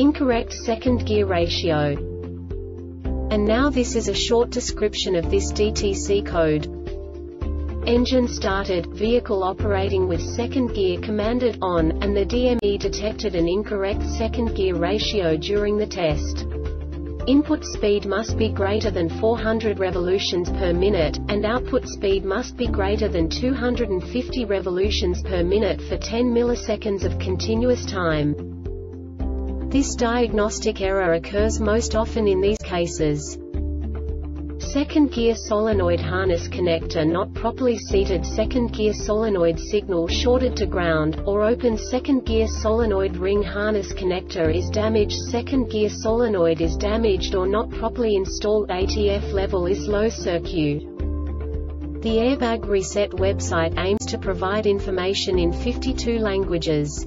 Incorrect second gear ratio. And now this is a short description of this DTC code. Engine started, vehicle operating with second gear commanded on, and the DME detected an incorrect second gear ratio during the test. Input speed must be greater than 400 revolutions per minute, and output speed must be greater than 250 revolutions per minute for 10 milliseconds of continuous time. This diagnostic error occurs most often in these cases. Second gear solenoid harness connector not properly seated second gear solenoid signal shorted to ground, or open second gear solenoid ring harness connector is damaged second gear solenoid is damaged or not properly installed ATF level is low circuit. The Airbag Reset website aims to provide information in 52 languages.